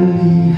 you.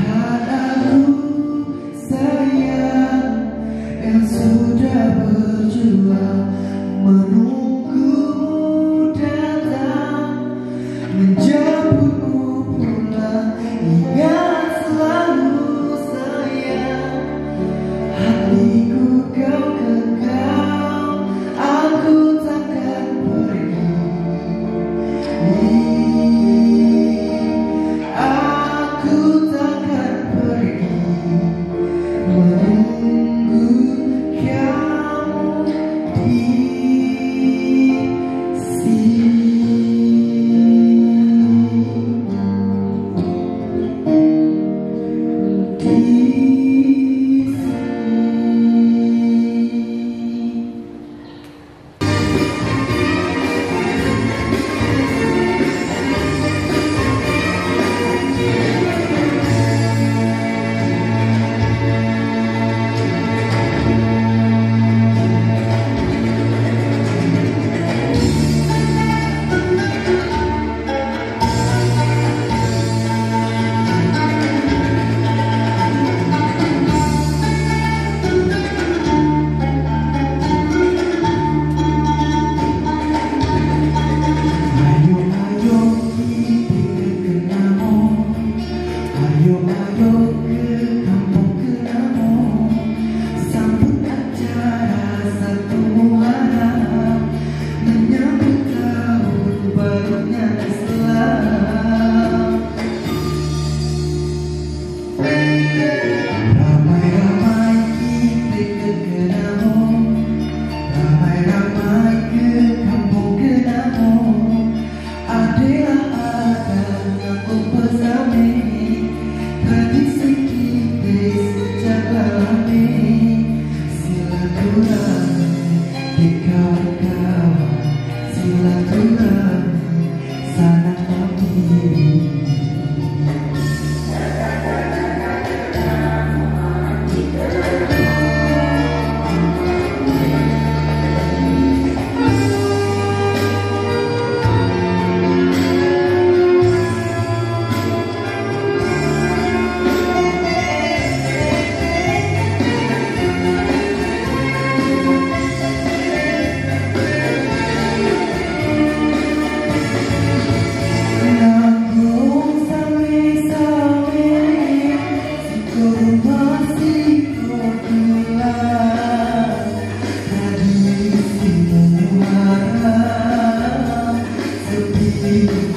aqui.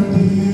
be